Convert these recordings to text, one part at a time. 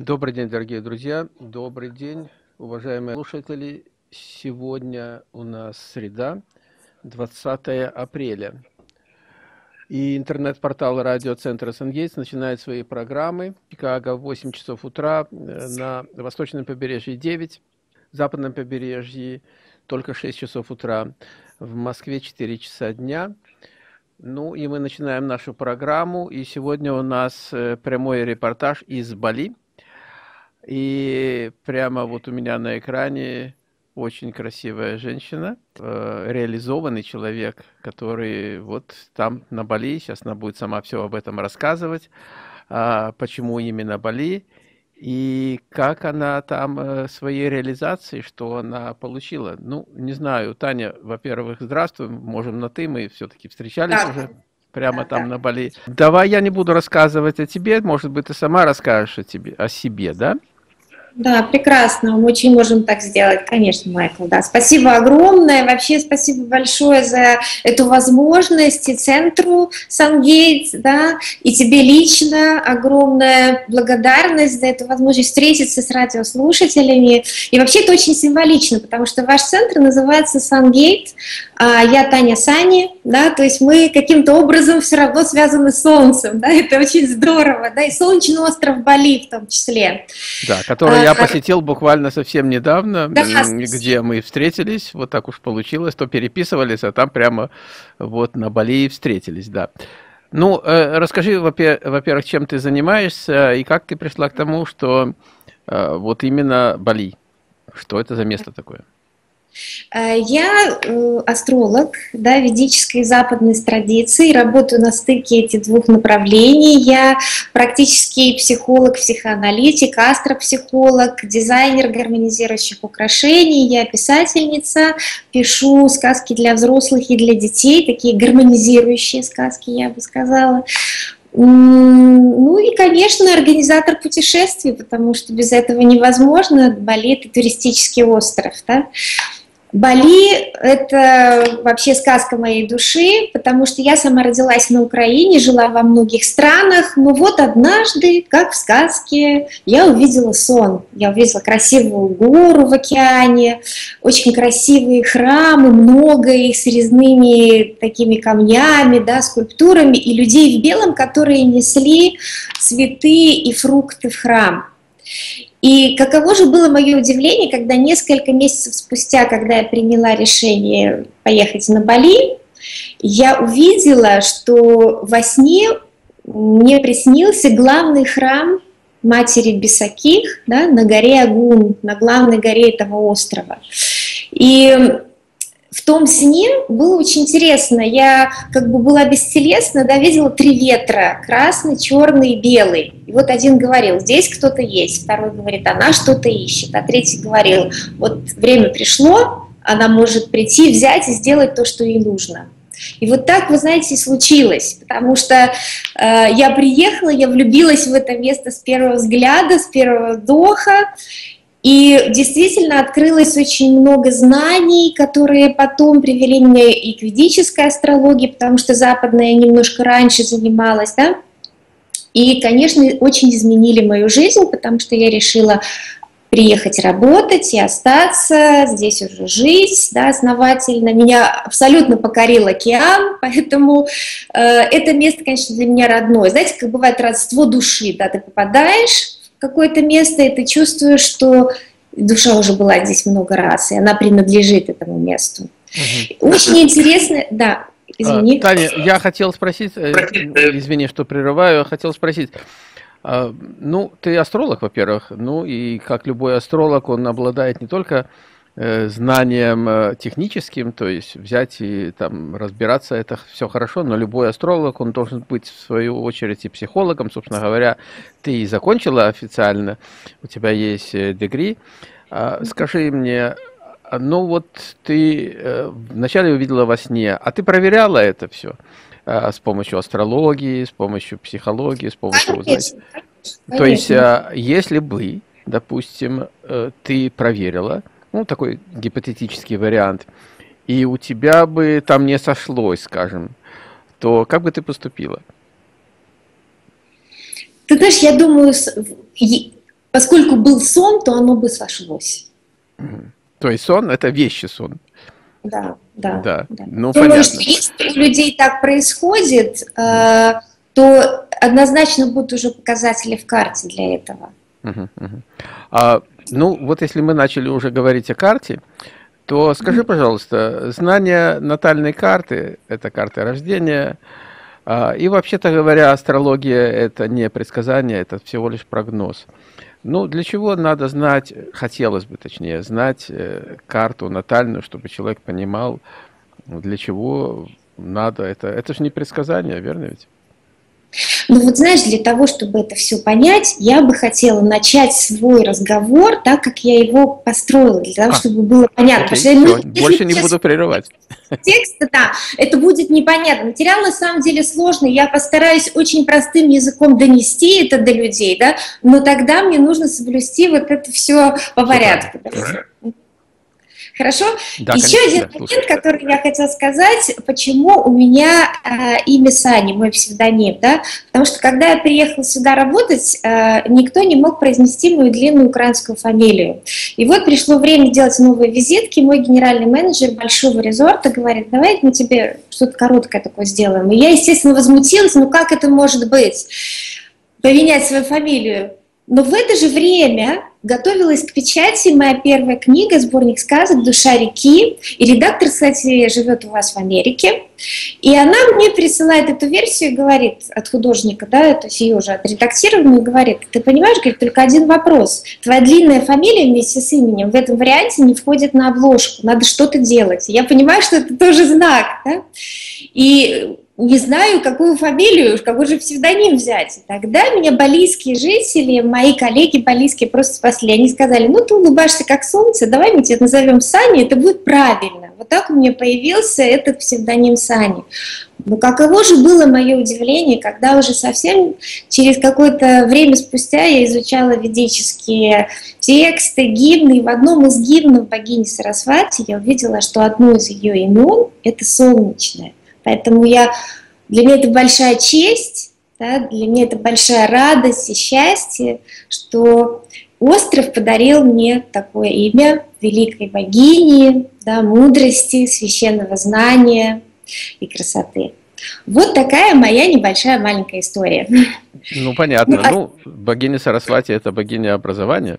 Добрый день, дорогие друзья. Добрый день, уважаемые слушатели. Сегодня у нас среда, 20 апреля. И интернет-портал радиоцентра Сангейтс начинает свои программы. Чикаго в 8 часов утра, э, на восточном побережье 9, западном побережье только 6 часов утра, в Москве 4 часа дня. Ну и мы начинаем нашу программу. И сегодня у нас э, прямой репортаж из Бали. И прямо вот у меня на экране очень красивая женщина, э, реализованный человек, который вот там на Бали, сейчас она будет сама все об этом рассказывать, а, почему именно Бали, и как она там э, своей реализации, что она получила. Ну, не знаю, Таня, во-первых, здравствуй, можем на «ты», мы все-таки встречались да. уже прямо да, там да. на Бали. Давай я не буду рассказывать о тебе, может быть, ты сама расскажешь о, тебе, о себе, да? Да, прекрасно. Мы очень можем так сделать, конечно, Майкл. Да, спасибо огромное. Вообще спасибо большое за эту возможность и центру Сангейтс, да, и тебе лично огромная благодарность за эту возможность встретиться с радиослушателями. И вообще это очень символично, потому что ваш центр называется Сангейт, а я Таня Сани, да, то есть мы каким-то образом все равно связаны с Солнцем, да, это очень здорово, да, и солнечный остров Бали в том числе. Да, который я посетил буквально совсем недавно, да, где мы встретились, вот так уж получилось, то переписывались, а там прямо вот на Бали встретились, да. Ну, э, расскажи, во-первых, чем ты занимаешься и как ты пришла к тому, что э, вот именно Бали, что это за место такое? Э, я э, астролог да, ведической западной традиции, работаю на стыке этих двух направлений. Я практически психолог, психоаналитик, астропсихолог, дизайнер гармонизирующих украшений. Я писательница, пишу сказки для взрослых и для детей, такие гармонизирующие сказки, я бы сказала. Ну и, конечно, организатор путешествий, потому что без этого невозможно. Бали – это туристический остров. Да? Бали – это вообще сказка моей души, потому что я сама родилась на Украине, жила во многих странах, но вот однажды, как в сказке, я увидела сон. Я увидела красивую гору в океане, очень красивые храмы, много их с резными такими камнями, да, скульптурами, и людей в белом, которые несли цветы и фрукты в храм. И каково же было мое удивление, когда несколько месяцев спустя, когда я приняла решение поехать на Бали, я увидела, что во сне мне приснился главный храм матери Бесаких да, на горе Агун, на главной горе этого острова. И в том сне было очень интересно. Я как бы была бестелесна, да, видела три ветра, красный, черный и белый. И вот один говорил, здесь кто-то есть, второй говорит, она что-то ищет, а третий говорил, вот время пришло, она может прийти, взять и сделать то, что ей нужно. И вот так, вы знаете, случилось, потому что э, я приехала, я влюбилась в это место с первого взгляда, с первого вдоха, и действительно открылось очень много знаний, которые потом привели меня и к ведической астрологии, потому что западная немножко раньше занималась, да. И, конечно, очень изменили мою жизнь, потому что я решила приехать работать и остаться, здесь уже жить да, основательно. Меня абсолютно покорил океан, поэтому э, это место, конечно, для меня родное. Знаете, как бывает родство души, да, ты попадаешь какое-то место, и ты чувствуешь, что душа уже была здесь много раз, и она принадлежит этому месту. Угу. Очень интересно, да, извини. А, Таня, я хотел спросить, э, извини, что прерываю, хотел спросить, а, ну, ты астролог, во-первых, ну и как любой астролог, он обладает не только Э, знанием э, техническим, то есть взять и там разбираться, это все хорошо, но любой астролог, он должен быть в свою очередь и психологом, собственно говоря, ты и закончила официально, у тебя есть э, дегри. А, скажи мне, ну вот ты вначале увидела во сне, а ты проверяла это все с помощью астрологии, с помощью психологии, с помощью... Конечно, конечно. То есть, если бы, допустим, ты проверила, ну, такой гипотетический вариант, и у тебя бы там не сошлось, скажем, то как бы ты поступила? Ты знаешь, я думаю, поскольку был сон, то оно бы сошлось. То есть сон – это вещи сон. Да, да. Да, да. ну Думаю, понятно. что если у людей так происходит, э, то однозначно будут уже показатели в карте для этого. Мгм, мгм. А, ну, вот если мы начали уже говорить о карте, то скажи, пожалуйста, знание натальной карты, это карта рождения, а, и вообще-то говоря, астрология это не предсказание, это всего лишь прогноз. Ну, для чего надо знать, хотелось бы точнее, знать э, карту натальную, чтобы человек понимал, для чего надо это. Это же не предсказание, верно ведь? Ну вот знаешь, для того, чтобы это все понять, я бы хотела начать свой разговор так, как я его построила, для того, А, чтобы было понятно. Окей, Потому что, ну, больше не буду прерывать. текста, да, это будет непонятно. Материал на самом деле сложный, я постараюсь очень простым языком донести это до людей, да, но тогда мне нужно соблюсти вот это все по порядку. да. Хорошо? Да, Еще конечно, один да, момент, слушаю. который я хотела сказать, почему у меня э, имя Сани, мой псевдоним, да, потому что когда я приехала сюда работать, э, никто не мог произнести мою длинную украинскую фамилию. И вот пришло время делать новые визитки, мой генеральный менеджер большого резорта говорит, давай мы тебе что-то короткое такое сделаем. И я, естественно, возмутилась, ну как это может быть, поменять свою фамилию? Но в это же время готовилась к печати моя первая книга, сборник сказок «Душа реки». И редактор, кстати, живет у вас в Америке. И она мне присылает эту версию и говорит от художника, да, то есть ее уже отредактированную, говорит, ты понимаешь, говорит, только один вопрос. Твоя длинная фамилия вместе с именем в этом варианте не входит на обложку, надо что-то делать. Я понимаю, что это тоже знак, да? И не знаю, какую фамилию, какой же псевдоним взять. И тогда меня балийские жители, мои коллеги балийские просто спасли. Они сказали, ну ты улыбаешься как солнце, давай мы тебя назовем Сани, это будет правильно. Вот так у меня появился этот псевдоним Сани. Но каково же было мое удивление, когда уже совсем через какое-то время спустя я изучала ведические тексты, гимны, и в одном из гимнов богини Сарасвати я увидела, что одно из ее имен – это солнечное. Поэтому я, для меня это большая честь, да, для меня это большая радость и счастье, что остров подарил мне такое имя великой богини, да, мудрости, священного знания и красоты. Вот такая моя небольшая маленькая история. Ну, понятно. Ну, а- Ну, богиня Сарасвати – это богиня образования.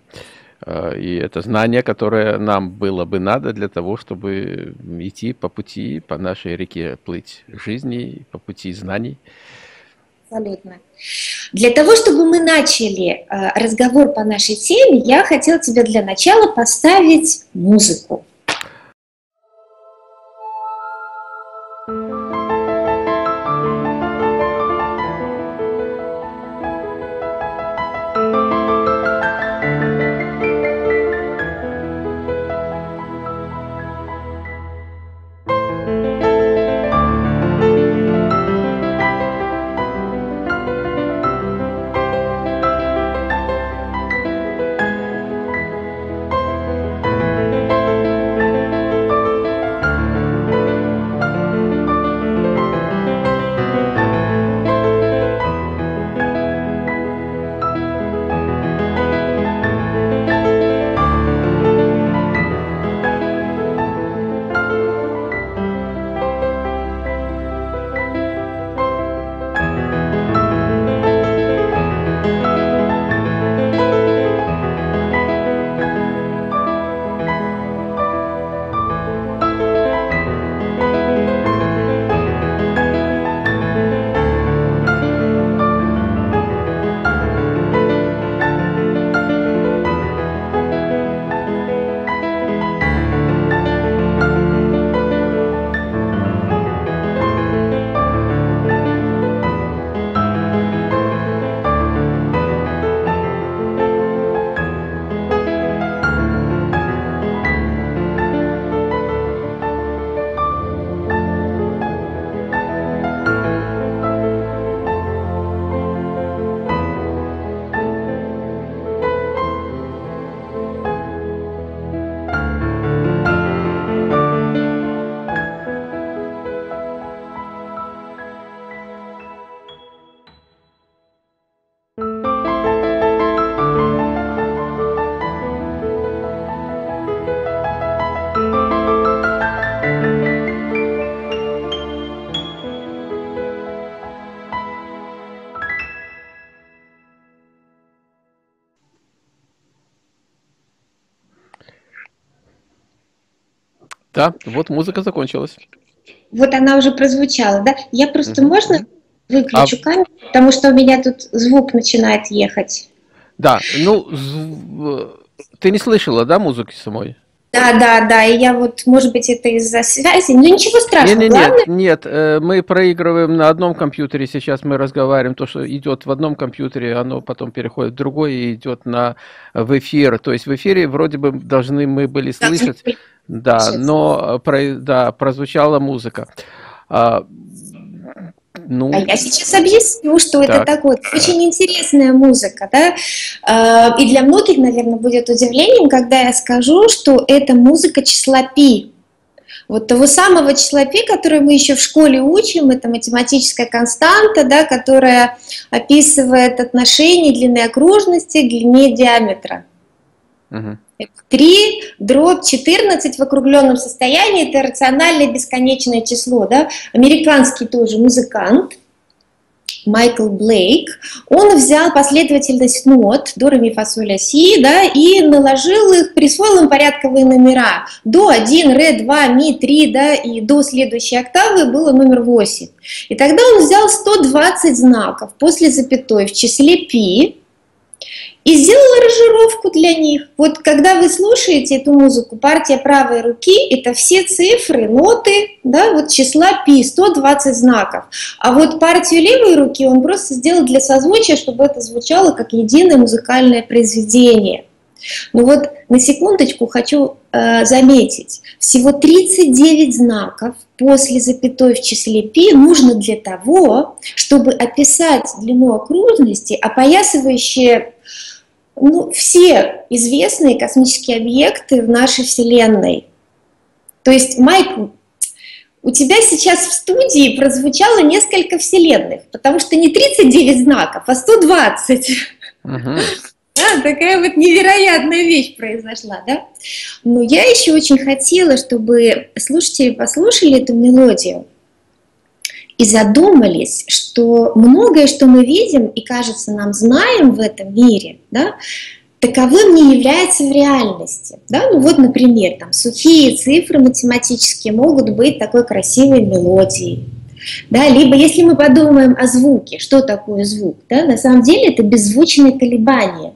Э, И это знание, которое нам было бы надо для того, чтобы идти по пути, по нашей реке плыть жизни, по пути знаний. Абсолютно. Для того, чтобы мы начали э, разговор по нашей теме, я хотела тебе для начала поставить музыку. Да, вот музыка закончилась. Вот она уже прозвучала, да? Я просто, можно выключу а... камеру, потому что у меня тут звук начинает ехать. Да, ну, ты не слышала, да, музыки самой? Да, да, да, и я вот, может быть, это из-за связи, но ничего страшного. Нет, нет, нет, нет, э, мы проигрываем на одном компьютере, сейчас мы разговариваем, то, что идет в одном компьютере, оно потом переходит в другой и идет на, в эфир, то есть в эфире вроде бы должны мы были слышать, да, но да, прозвучала музыка. А, ну, а я сейчас объясню, что так. это такое. Это очень интересная музыка, да. А, и для многих, наверное, будет удивлением, когда я скажу, что это музыка числа пи. Вот того самого числа пи, которое мы еще в школе учим, это математическая константа, да, которая описывает отношение длины окружности к длине диаметра. Угу. 3 дробь 14 в округленном состоянии, это рациональное бесконечное число. Да? Американский тоже музыкант, Майкл Блейк, он взял последовательность нот до, ре, ми, фа, соль, си, да, и наложил их, присвоил им порядковые номера. До 1, ре, 2, ми, 3, да, и до следующей октавы было номер 8. И тогда он взял 120 знаков после запятой в числе пи, и сделала аранжировку для них. Вот когда вы слушаете эту музыку, партия правой руки – это все цифры, ноты, да, вот числа пи, 120 знаков. А вот партию левой руки он просто сделал для созвучия, чтобы это звучало как единое музыкальное произведение. Ну вот на секундочку хочу э, заметить, всего 39 знаков после запятой в числе π нужно для того, чтобы описать длину окружности, опоясывающие ну, все известные космические объекты в нашей Вселенной. То есть, Майк, у тебя сейчас в студии прозвучало несколько вселенных, потому что не 39 знаков, а 120. Угу. Да, такая вот невероятная вещь произошла, да? Но я еще очень хотела, чтобы слушатели послушали эту мелодию и задумались, что многое, что мы видим и, кажется, нам знаем в этом мире, да, таковым не является в реальности. Да? Ну вот, например, там, сухие цифры математические могут быть такой красивой мелодией. Да? Либо если мы подумаем о звуке, что такое звук, да? на самом деле это беззвучные колебания,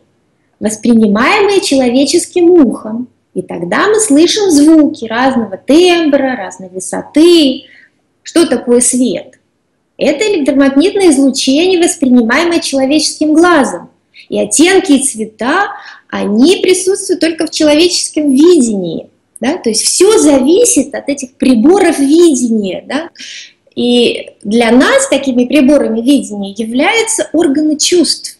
воспринимаемые человеческим ухом. И тогда мы слышим звуки разного тембра, разной высоты. Что такое свет? Это электромагнитное излучение, воспринимаемое человеческим глазом. И оттенки и цвета, они присутствуют только в человеческом видении. Да? То есть все зависит от этих приборов видения. Да? И для нас такими приборами видения являются органы чувств.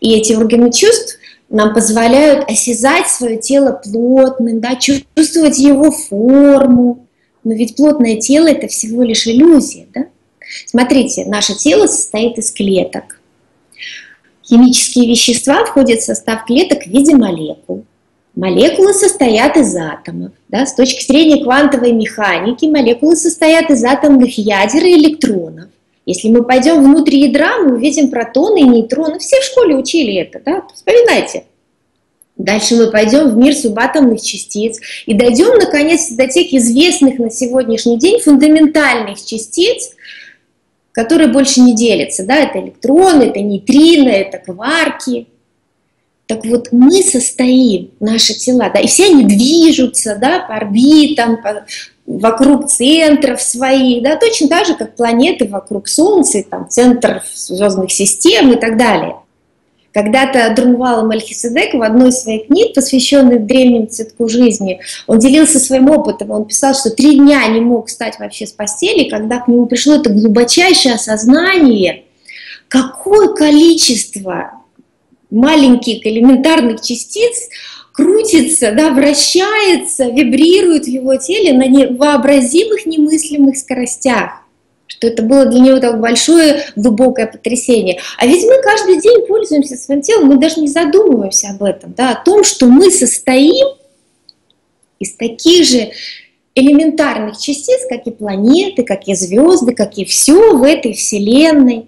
И эти органы чувств нам позволяют осязать свое тело плотным, да, чувствовать его форму. Но ведь плотное тело это всего лишь иллюзия. Да? Смотрите, наше тело состоит из клеток. Химические вещества входят в состав клеток в виде молекул. Молекулы состоят из атомов. Да? С точки зрения квантовой механики молекулы состоят из атомных ядер и электронов. Если мы пойдем внутрь ядра, мы увидим протоны и нейтроны. Все в школе учили это, да? Вспоминайте. Дальше мы пойдем в мир субатомных частиц и дойдем, наконец, до тех известных на сегодняшний день фундаментальных частиц, которые больше не делятся. Да? Это электроны, это нейтрино, это кварки. Так вот, мы состоим, наши тела, да, и все они движутся да, по орбитам, по, вокруг центров своих, да, точно так же, как планеты вокруг Солнца, там, центров звездных систем и так далее. Когда-то Друнвал Мальхиседек в одной из своих книг, посвященной древнему цветку жизни, он делился своим опытом. Он писал, что три дня не мог встать вообще с постели, когда к нему пришло это глубочайшее осознание, какое количество маленьких элементарных частиц крутится, да, вращается, вибрирует в его теле на невообразимых немыслимых скоростях что это было для него так большое, глубокое потрясение. А ведь мы каждый день пользуемся своим телом, мы даже не задумываемся об этом, да, о том, что мы состоим из таких же элементарных частиц, как и планеты, как и звезды, как и все в этой Вселенной.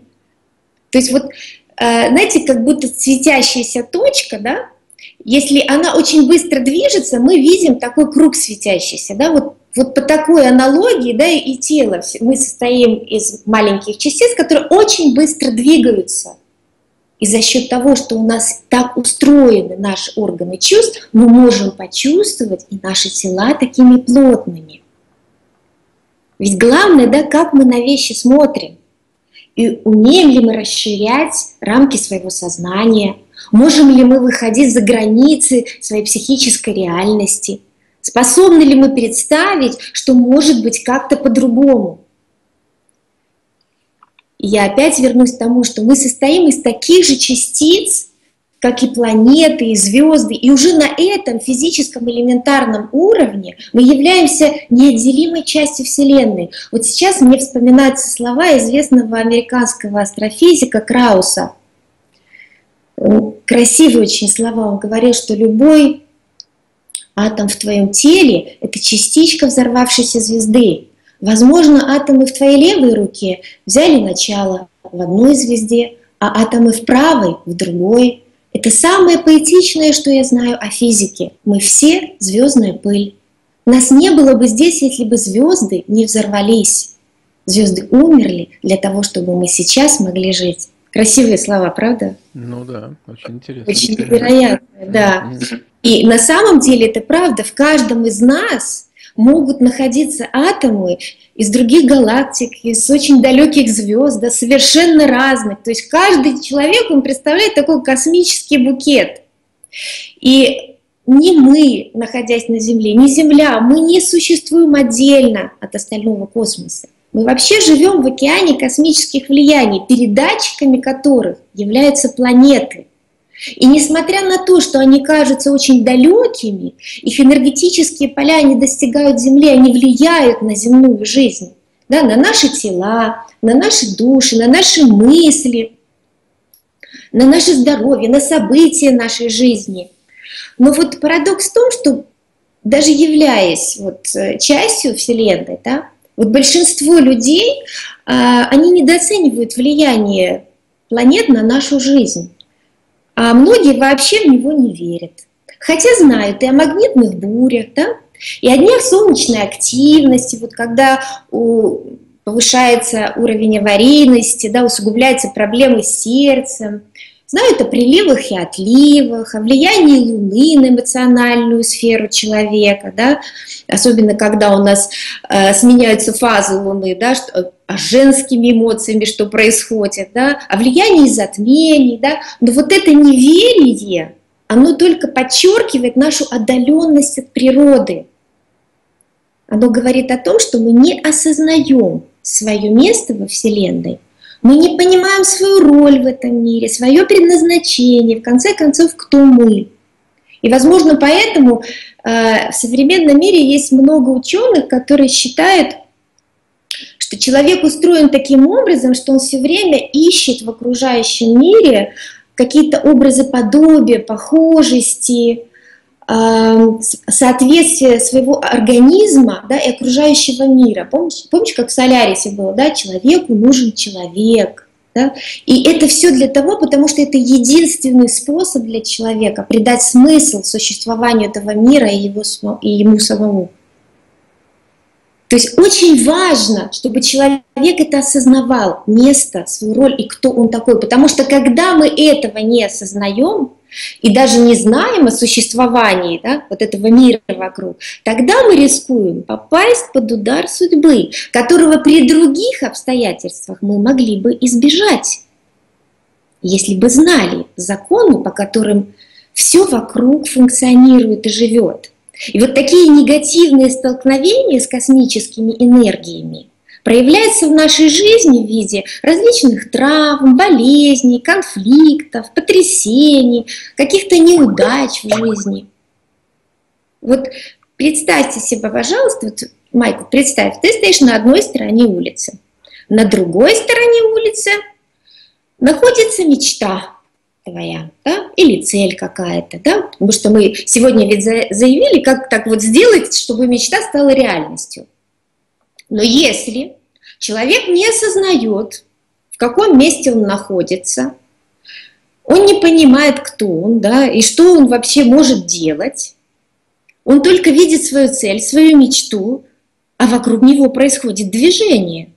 То есть вот, э, знаете, как будто светящаяся точка, да, если она очень быстро движется, мы видим такой круг светящийся, да, вот вот по такой аналогии, да, и тело, мы состоим из маленьких частиц, которые очень быстро двигаются. И за счет того, что у нас так устроены наши органы чувств, мы можем почувствовать и наши тела такими плотными. Ведь главное, да, как мы на вещи смотрим. И умеем ли мы расширять рамки своего сознания? Можем ли мы выходить за границы своей психической реальности? Способны ли мы представить, что может быть как-то по-другому? я опять вернусь к тому, что мы состоим из таких же частиц, как и планеты, и звезды, и уже на этом физическом элементарном уровне мы являемся неотделимой частью Вселенной. Вот сейчас мне вспоминаются слова известного американского астрофизика Крауса. Красивые очень слова. Он говорил, что любой атом в твоем теле – это частичка взорвавшейся звезды. Возможно, атомы в твоей левой руке взяли начало в одной звезде, а атомы в правой – в другой. Это самое поэтичное, что я знаю о физике. Мы все звездная пыль. Нас не было бы здесь, если бы звезды не взорвались. Звезды умерли для того, чтобы мы сейчас могли жить. Красивые слова, правда? Ну да, очень интересно. Очень невероятно, да. И на самом деле это правда. В каждом из нас могут находиться атомы из других галактик, из очень далеких звезд, да, совершенно разных. То есть каждый человек, он представляет такой космический букет. И не мы, находясь на Земле, не Земля, мы не существуем отдельно от остального космоса. Мы вообще живем в океане космических влияний, передатчиками которых являются планеты – и несмотря на то, что они кажутся очень далекими, их энергетические поля не достигают Земли, они влияют на земную жизнь, да, на наши тела, на наши души, на наши мысли, на наше здоровье, на события нашей жизни. Но вот парадокс в том, что даже являясь вот э, частью Вселенной, да, вот большинство людей, а, они недооценивают влияние планет на нашу жизнь. А многие вообще в него не верят. Хотя знают и о магнитных бурях, да, и о днях солнечной активности, вот когда у, повышается уровень аварийности, да, усугубляются проблемы с сердцем, знают о приливах и отливах, о влиянии Луны на эмоциональную сферу человека, да, особенно когда у нас э, сменяются фазы Луны, да, что, а женскими эмоциями, что происходит, да, о влиянии затмений, да, но вот это неверие, оно только подчеркивает нашу отдаленность от природы. Оно говорит о том, что мы не осознаем свое место во Вселенной, мы не понимаем свою роль в этом мире, свое предназначение, в конце концов, кто мы. И, возможно, поэтому э, в современном мире есть много ученых, которые считают, что человек устроен таким образом, что он все время ищет в окружающем мире какие-то образы подобия, похожести, соответствие своего организма да, и окружающего мира. Помнишь, помнишь, как в Солярисе было, да, человеку нужен человек. Да? И это все для того, потому что это единственный способ для человека придать смысл существованию этого мира и, его, и ему самому. То есть очень важно, чтобы человек это осознавал, место, свою роль и кто он такой. Потому что когда мы этого не осознаем, и даже не знаем о существовании да, вот этого мира вокруг, тогда мы рискуем попасть под удар судьбы, которого при других обстоятельствах мы могли бы избежать, если бы знали законы, по которым все вокруг функционирует и живет. И вот такие негативные столкновения с космическими энергиями – проявляется в нашей жизни в виде различных травм, болезней, конфликтов, потрясений, каких-то неудач в жизни. Вот представьте себе, пожалуйста, вот, Майкл, представь, ты стоишь на одной стороне улицы, на другой стороне улицы находится мечта твоя, да, или цель какая-то, да, потому что мы сегодня ведь заявили, как так вот сделать, чтобы мечта стала реальностью. Но если человек не осознает, в каком месте он находится, он не понимает, кто он, да, и что он вообще может делать, он только видит свою цель, свою мечту, а вокруг него происходит движение.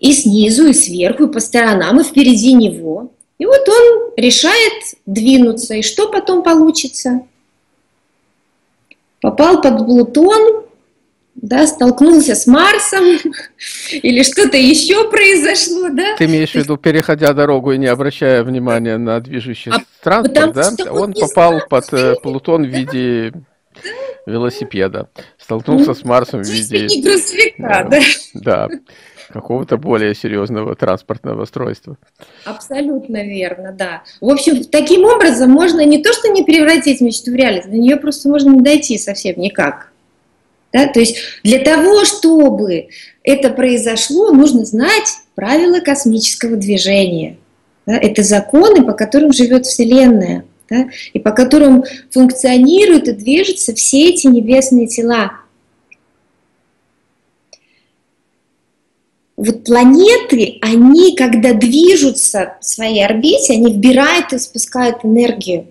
И снизу, и сверху, и по сторонам, и впереди него. И вот он решает двинуться. И что потом получится? Попал под Плутон, да, столкнулся с Марсом, или что-то еще произошло, да? Ты имеешь в виду, переходя дорогу и не обращая внимания на движущийся а транспорт, да? Он, он попал под э, Плутон в виде велосипеда, столкнулся ну, с Марсом в виде... грузовика, да? Да, какого-то более серьезного транспортного устройства. Абсолютно верно, да. В общем, таким образом можно не то, что не превратить мечту в реальность, до нее просто можно не дойти совсем никак. Да? То есть для того, чтобы это произошло, нужно знать правила космического движения. Да? Это законы, по которым живет Вселенная, да? и по которым функционируют и движутся все эти небесные тела. Вот планеты, они, когда движутся в своей орбите, они вбирают и спускают энергию.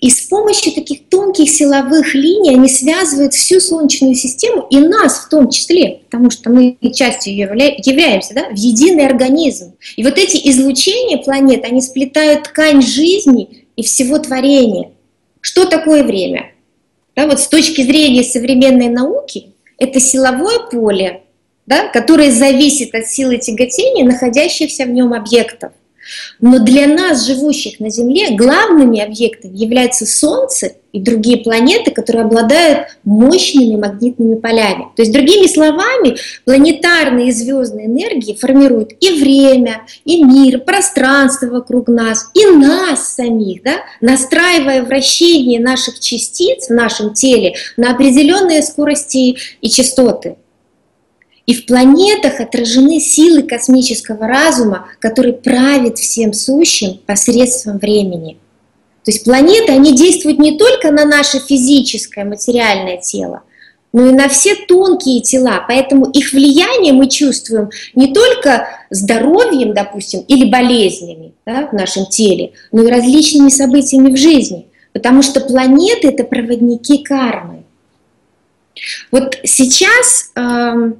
И с помощью таких тонких силовых линий они связывают всю Солнечную систему и нас в том числе, потому что мы частью являемся, да, в единый организм. И вот эти излучения планет, они сплетают ткань жизни и всего творения. Что такое время? Да, вот с точки зрения современной науки, это силовое поле, да, которое зависит от силы тяготения находящихся в нем объектов. Но для нас, живущих на Земле, главными объектами являются Солнце и другие планеты, которые обладают мощными магнитными полями. То есть, другими словами, планетарные и звездные энергии формируют и время, и мир, пространство вокруг нас, и нас самих, да, настраивая вращение наших частиц в нашем теле на определенные скорости и частоты. И в планетах отражены силы космического разума, который правит всем сущим посредством времени. То есть планеты, они действуют не только на наше физическое, материальное тело, но и на все тонкие тела. Поэтому их влияние мы чувствуем не только здоровьем, допустим, или болезнями да, в нашем теле, но и различными событиями в жизни. Потому что планеты — это проводники кармы. Вот сейчас... Э,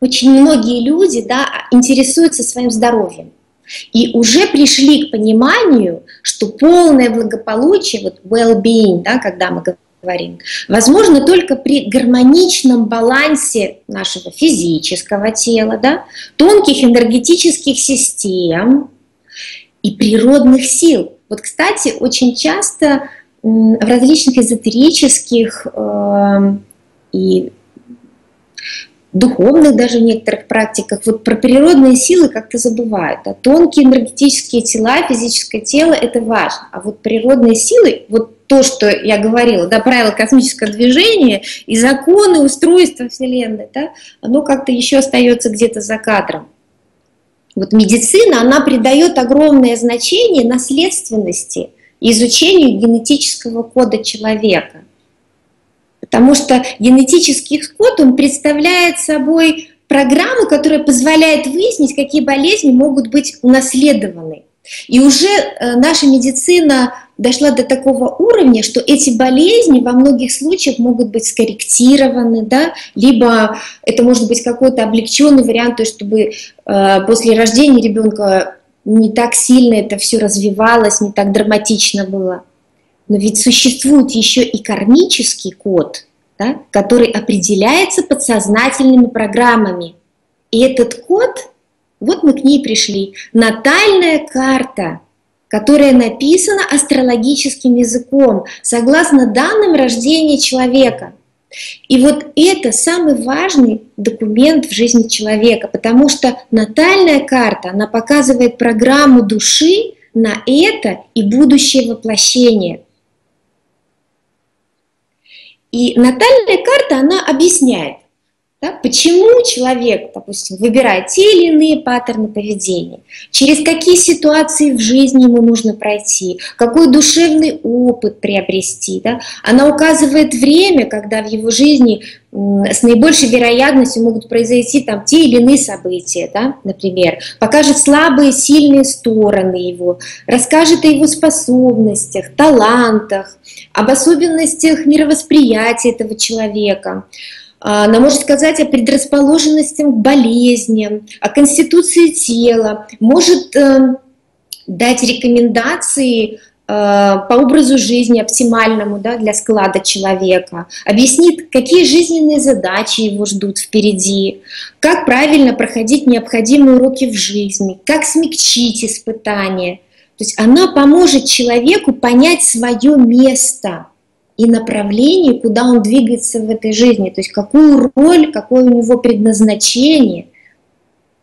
очень многие люди да, интересуются своим здоровьем. И уже пришли к пониманию, что полное благополучие, вот well-being, да, когда мы говорим, возможно только при гармоничном балансе нашего физического тела, да, тонких энергетических систем и природных сил. Вот, кстати, очень часто в различных эзотерических э, и духовных даже в некоторых практиках, вот про природные силы как-то забывают. А тонкие энергетические тела, физическое тело – это важно. А вот природные силы, вот то, что я говорила, да, правила космического движения и законы устройства Вселенной, да, оно как-то еще остается где-то за кадром. Вот медицина, она придает огромное значение наследственности изучению генетического кода человека. Потому что генетический код, он представляет собой программу, которая позволяет выяснить, какие болезни могут быть унаследованы. И уже э, наша медицина дошла до такого уровня, что эти болезни во многих случаях могут быть скорректированы, да, либо это может быть какой-то облегченный вариант, то есть чтобы э, после рождения ребенка не так сильно это все развивалось, не так драматично было. Но ведь существует еще и кармический код, да, который определяется подсознательными программами. И этот код, вот мы к ней пришли, натальная карта, которая написана астрологическим языком, согласно данным рождения человека. И вот это самый важный документ в жизни человека, потому что натальная карта, она показывает программу души на это и будущее воплощение – и натальная карта, она объясняет, да, почему человек, допустим, выбирает те или иные паттерны поведения, через какие ситуации в жизни ему нужно пройти, какой душевный опыт приобрести. Да. Она указывает время, когда в его жизни с наибольшей вероятностью могут произойти там те или иные события, да, например, покажет слабые, сильные стороны его, расскажет о его способностях, талантах, об особенностях мировосприятия этого человека, она может сказать о предрасположенностях к болезням, о конституции тела, может э, дать рекомендации э, по образу жизни оптимальному да, для склада человека, объяснит, какие жизненные задачи его ждут впереди, как правильно проходить необходимые уроки в жизни, как смягчить испытания. То есть она поможет человеку понять свое место – и направление, куда он двигается в этой жизни, то есть какую роль, какое у него предназначение.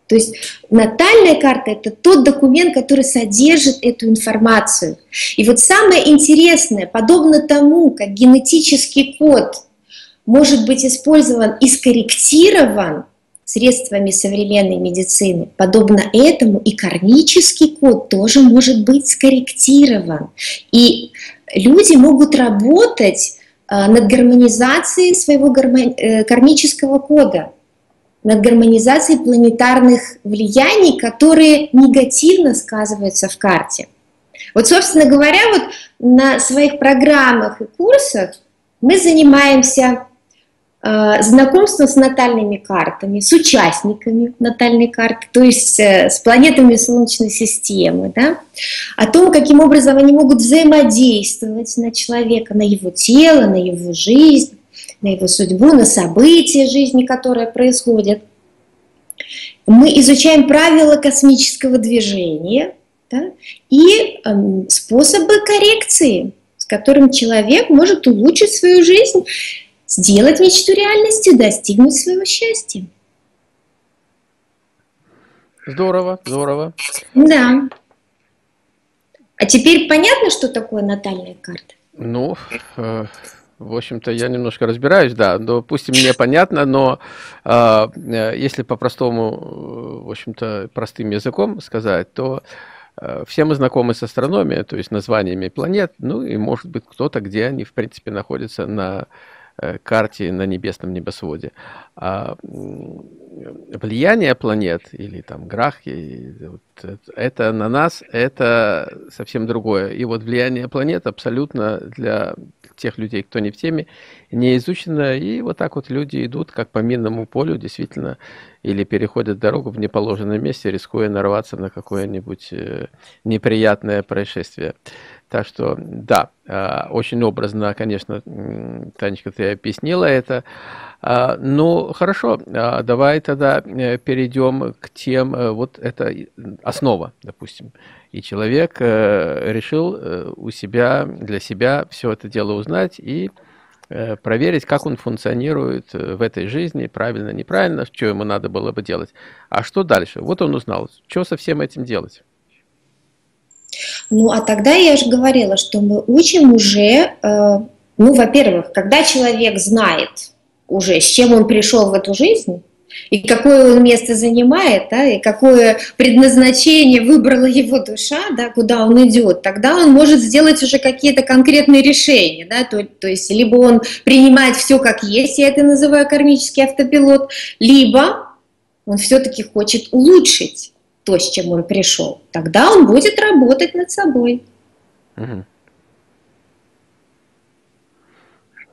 То есть натальная карта – это тот документ, который содержит эту информацию. И вот самое интересное, подобно тому, как генетический код может быть использован и скорректирован средствами современной медицины, подобно этому и кармический код тоже может быть скорректирован. И люди могут работать а, над гармонизацией своего э, кармического кода, над гармонизацией планетарных влияний, которые негативно сказываются в карте. Вот, собственно говоря, вот на своих программах и курсах мы занимаемся Э, знакомство с натальными картами, с участниками натальной карты, то есть э, с планетами Солнечной системы, да, о том, каким образом они могут взаимодействовать на человека, на его тело, на его жизнь, на его судьбу, на события жизни, которые происходят. Мы изучаем правила космического движения да, и э, способы коррекции, с которым человек может улучшить свою жизнь сделать мечту реальностью, достигнуть своего счастья. Здорово, здорово. Да. А теперь понятно, что такое натальная карта? Ну, э, в общем-то, я немножко разбираюсь, да. Допустим, мне понятно, но э, если по-простому, э, в общем-то, простым языком сказать, то э, все мы знакомы с астрономией, то есть названиями планет, ну и, может быть, кто-то, где они, в принципе, находятся на Э, карте на небесном небосводе. А влияние планет или там грахи, это на нас, это совсем другое. И вот влияние планет абсолютно для тех людей, кто не в теме, не изучено. И вот так вот люди идут как по минному полю, действительно, или переходят дорогу в неположенном месте, рискуя нарваться на какое-нибудь э, неприятное происшествие. Так что, да, а, очень образно, конечно, Танечка, ты объяснила это. А, ну, хорошо, а, давай тогда э, перейдем к тем, э, вот это основа, допустим. И человек э, решил у себя, для себя все это дело узнать и проверить, как он функционирует в этой жизни, правильно, неправильно, что ему надо было бы делать. А что дальше? Вот он узнал, что со всем этим делать. Ну, а тогда я же говорила, что мы учим уже, э, ну, во-первых, когда человек знает уже, с чем он пришел в эту жизнь, и какое он место занимает, да, и какое предназначение выбрала его душа, да, куда он идет, тогда он может сделать уже какие-то конкретные решения, да, то, то есть либо он принимает все как есть, я это называю кармический автопилот, либо он все-таки хочет улучшить то, с чем он пришел, тогда он будет работать над собой. Угу.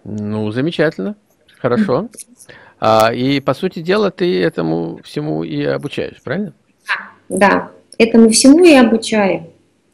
Ну, замечательно, хорошо. А, и, по сути дела, ты этому всему и обучаешь, правильно? Да, этому всему и обучаю.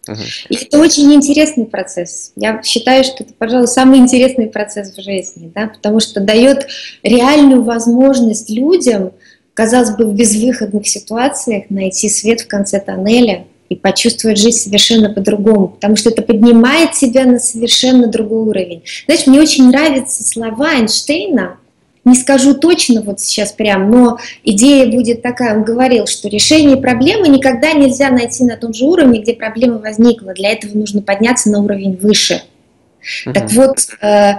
Угу. И это очень интересный процесс. Я считаю, что это, пожалуй, самый интересный процесс в жизни, да, потому что дает реальную возможность людям казалось бы, в безвыходных ситуациях найти свет в конце тоннеля и почувствовать жизнь совершенно по-другому, потому что это поднимает тебя на совершенно другой уровень. Знаешь, мне очень нравятся слова Эйнштейна, не скажу точно вот сейчас прям, но идея будет такая, он говорил, что решение проблемы никогда нельзя найти на том же уровне, где проблема возникла, для этого нужно подняться на уровень выше. Uh-huh. Так вот, э,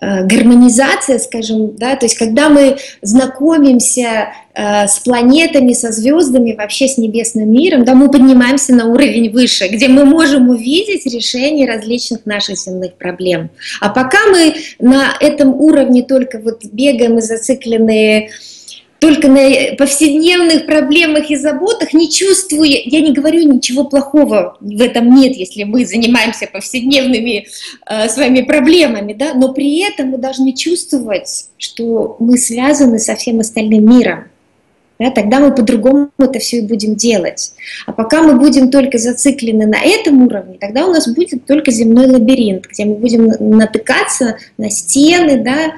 гармонизация, скажем, да, то есть когда мы знакомимся э, с планетами, со звездами, вообще с небесным миром, да, мы поднимаемся на уровень выше, где мы можем увидеть решение различных наших земных проблем. А пока мы на этом уровне только вот бегаем и зациклены только на повседневных проблемах и заботах, не чувствуя, я не говорю ничего плохого в этом нет, если мы занимаемся повседневными э, с вами проблемами, да, но при этом мы должны чувствовать, что мы связаны со всем остальным миром. Да, тогда мы по-другому это все и будем делать. А пока мы будем только зациклены на этом уровне, тогда у нас будет только земной лабиринт, где мы будем натыкаться на стены, да,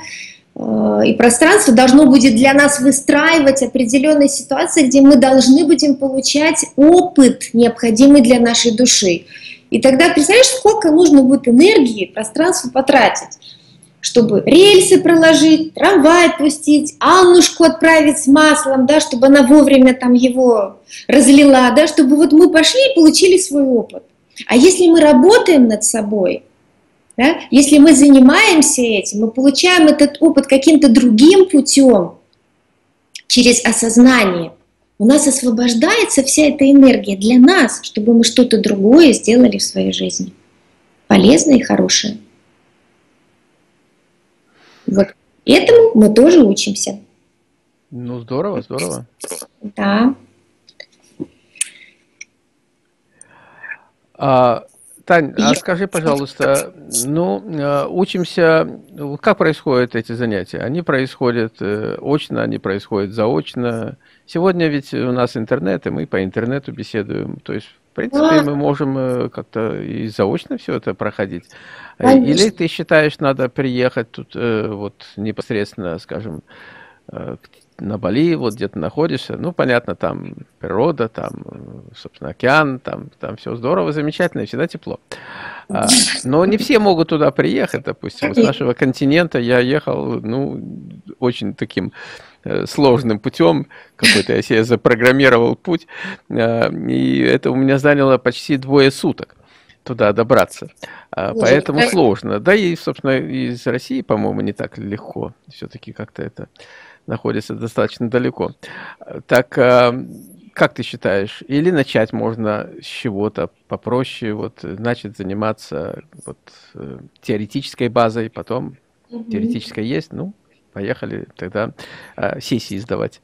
и пространство должно будет для нас выстраивать определенные ситуации, где мы должны будем получать опыт, необходимый для нашей души. И тогда представляешь, сколько нужно будет энергии, пространства потратить, чтобы рельсы проложить, трамвай отпустить, Аннушку отправить с маслом, да, чтобы она вовремя там его разлила, да, чтобы вот мы пошли и получили свой опыт. А если мы работаем над собой – да? Если мы занимаемся этим, мы получаем этот опыт каким-то другим путем, через осознание, у нас освобождается вся эта энергия для нас, чтобы мы что-то другое сделали в своей жизни. Полезное и хорошее. Вот этому мы тоже учимся. Ну, здорово, здорово. Да. А, Тань, а скажи, пожалуйста, ну, э, учимся, как происходят эти занятия? Они происходят э, очно, они происходят заочно. Сегодня ведь у нас интернет, и мы по интернету беседуем. То есть, в принципе, мы можем э, как-то и заочно все это проходить. Конечно. Или ты считаешь, надо приехать тут вот непосредственно, скажем, к на Бали, вот где-то находишься, ну, понятно, там природа, там, собственно, океан, там, там все здорово, замечательно, всегда тепло. А, но не все могут туда приехать, допустим. С нашего континента я ехал, ну, очень таким э, сложным путем, какой-то я себе запрограммировал путь, а, и это у меня заняло почти двое суток туда добраться. А, поэтому сложно. Да и, собственно, из России, по-моему, не так легко. Все-таки как-то это находится достаточно далеко. Так, а, как ты считаешь, или начать можно с чего-то попроще, вот начать заниматься вот, э, теоретической базой, потом угу. теоретическая есть, ну, поехали тогда а, сессии сдавать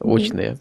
очные.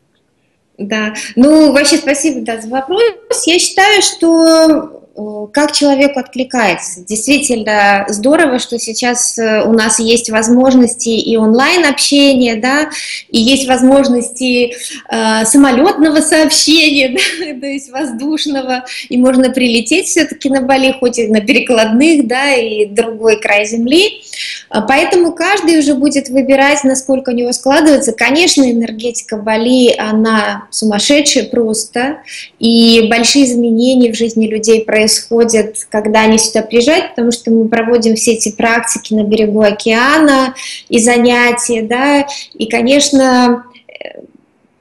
Да, ну вообще спасибо да, за вопрос. Я считаю, что Э, как человеку откликается. Действительно здорово, что сейчас э, у нас есть возможности и онлайн общения, да, и есть возможности э, самолетного сообщения, да, то есть воздушного, и можно прилететь все-таки на Бали, хоть и на перекладных, да, и другой край земли. А поэтому каждый уже будет выбирать, насколько у него складывается. Конечно, энергетика Бали, она сумасшедшая просто, и большие изменения в жизни людей происходят происходит, когда они сюда приезжают, потому что мы проводим все эти практики на берегу океана и занятия, да, и, конечно,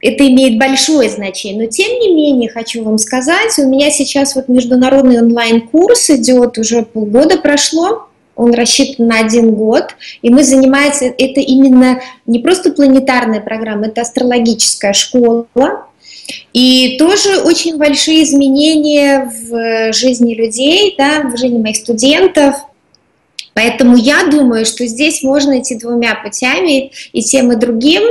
это имеет большое значение. Но тем не менее, хочу вам сказать, у меня сейчас вот международный онлайн-курс идет, уже полгода прошло, он рассчитан на один год, и мы занимаемся, это именно не просто планетарная программа, это астрологическая школа, и тоже очень большие изменения в жизни людей, да, в жизни моих студентов. Поэтому я думаю, что здесь можно идти двумя путями, и тем, и другим,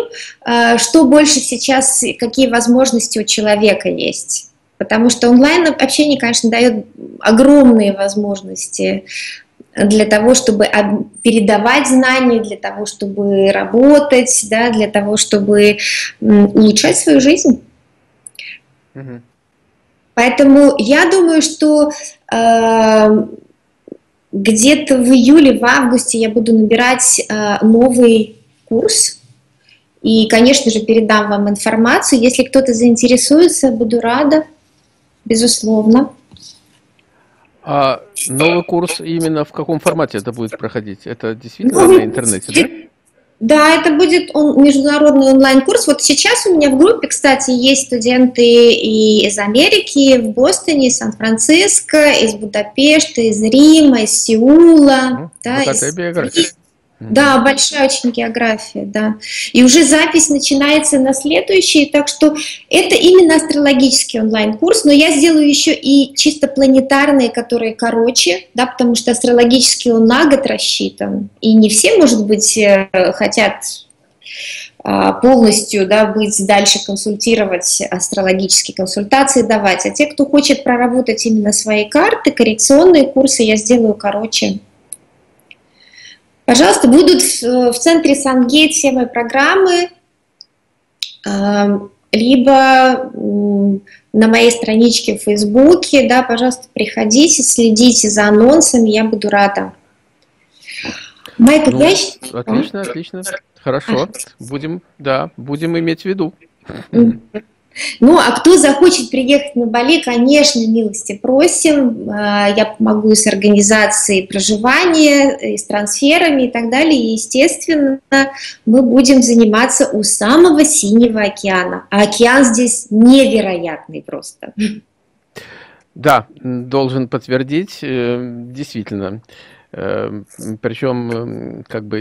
э, что больше сейчас, какие возможности у человека есть. Потому что онлайн общение, конечно, дает огромные возможности для того, чтобы передавать знания, для того, чтобы работать, да, для того, чтобы улучшать свою жизнь. Поэтому я думаю, что э, где-то в июле, в августе я буду набирать э, новый курс. И, конечно же, передам вам информацию. Если кто-то заинтересуется, буду рада, безусловно. А новый курс именно в каком формате это будет проходить? Это действительно новый... на интернете, да? Да, это будет он, международный онлайн-курс. Вот сейчас у меня в группе, кстати, есть студенты и из Америки, в Бостоне, из Сан-Франциско, из Будапешта, из Рима, из Сеула. Ну, да, из... Да, большая очень география, да. И уже запись начинается на следующий, так что это именно астрологический онлайн-курс, но я сделаю еще и чисто планетарные, которые короче, да, потому что астрологический он на год рассчитан, и не все, может быть, э, хотят а, полностью да, быть дальше консультировать, астрологические консультации давать. А те, кто хочет проработать именно свои карты, коррекционные курсы я сделаю короче. Пожалуйста, будут в центре Сангейт все мои программы, а, либо на моей страничке в Фейсбуке, да, пожалуйста, приходите, следите за анонсами, я буду рада. Майкл, ну, я... Отлично, отлично. Хорошо, будем, да, будем иметь в виду. Ну, а кто захочет приехать на Бали, конечно, милости просим. А, я помогу с организацией проживания, и с трансферами и так далее. И, естественно, мы будем заниматься у самого Синего океана. А океан здесь невероятный просто. Да, должен подтвердить, э, действительно. Эм, Причем, эм, как бы,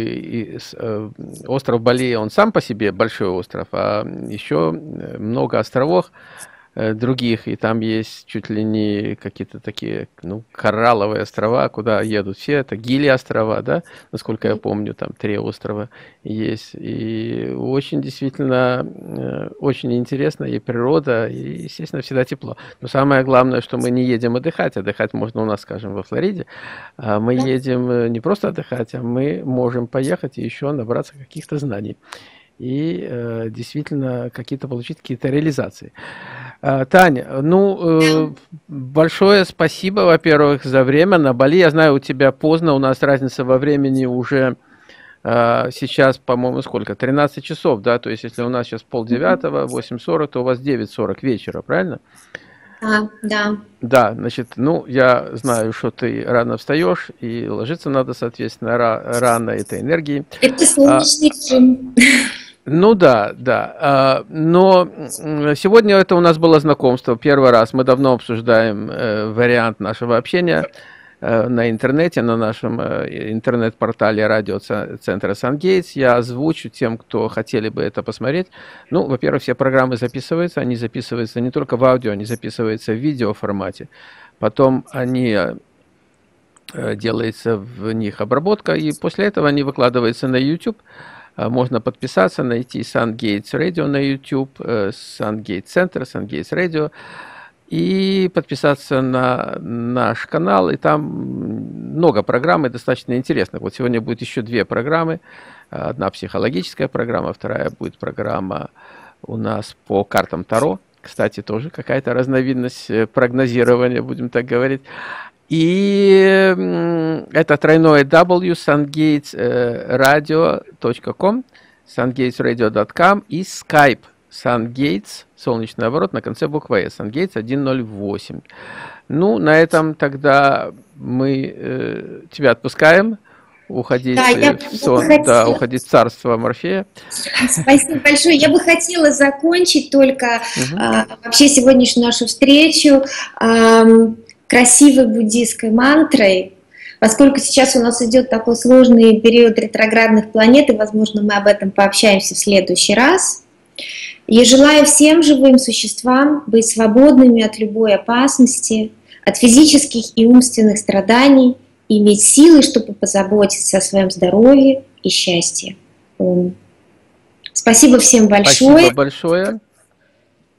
э, остров Бали, он сам по себе большой остров, а еще э, много островов, других, и там есть чуть ли не какие-то такие, ну, коралловые острова, куда едут все, это Гили острова, да, насколько я помню, там три острова есть, и очень действительно, э, очень интересно, и природа, и, естественно, всегда тепло. Но самое главное, что мы не едем отдыхать, отдыхать можно у нас, скажем, во Флориде, а мы едем э, не просто отдыхать, а мы можем поехать и еще набраться каких-то знаний. И э, действительно какие-то получить какие-то реализации. Э, Таня, ну, э, большое спасибо, во-первых, за время на Бали. Я знаю, у тебя поздно, у нас разница во времени уже э, сейчас, по-моему, сколько? 13 часов, да? То есть, если у нас сейчас полдевятого, 8.40, то у вас 9.40 вечера, правильно? Да, да. Да, значит, ну, я знаю, что ты рано встаешь, и ложиться надо, соответственно, рано этой энергии. Это солнечный а, ну да, да. А, но сегодня это у нас было знакомство. Первый раз мы давно обсуждаем э, вариант нашего общения э, на интернете, на нашем э, интернет-портале радиоцентра Сангейтс. Я озвучу тем, кто хотели бы это посмотреть. Ну, во-первых, все программы записываются. Они записываются не только в аудио, они записываются в видео формате. Потом они делается в них обработка, и после этого они выкладываются на YouTube. А, можно подписаться, найти SunGates Radio на YouTube, э, SunGates Center, SunGates Radio, и подписаться на наш канал, и там много программ, достаточно интересных. Вот сегодня будет еще две программы. Одна психологическая программа, вторая будет программа у нас по картам Таро. Кстати, тоже какая-то разновидность э, прогнозирования, будем так говорить. И это тройное W, sungatesradio.com, sungatesradio.com и Skype, sungates, солнечный оборот на конце буквы S, sungates 108. Ну, на этом тогда мы э, тебя отпускаем уходить да, я в сон, хотела... да, уходить в царство Морфея. Спасибо большое. Я бы хотела закончить только угу. а, вообще сегодняшнюю нашу встречу. А, красивой буддийской мантрой, поскольку сейчас у нас идет такой сложный период ретроградных планет, и, возможно, мы об этом пообщаемся в следующий раз. Я желаю всем живым существам быть свободными от любой опасности, от физических и умственных страданий, иметь силы, чтобы позаботиться о своем здоровье и счастье. Спасибо всем большое. Спасибо большое.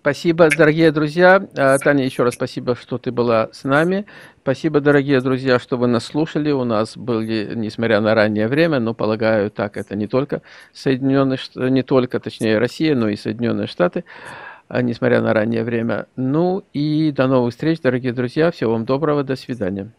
Спасибо, дорогие друзья. А, Таня, еще раз спасибо, что ты была с нами. Спасибо, дорогие друзья, что вы нас слушали. У нас были, несмотря на раннее время, но, полагаю, так это не только Соединенные Штаты, не только, точнее, Россия, но и Соединенные Штаты, а, несмотря на раннее время. Ну и до новых встреч, дорогие друзья. Всего вам доброго, до свидания.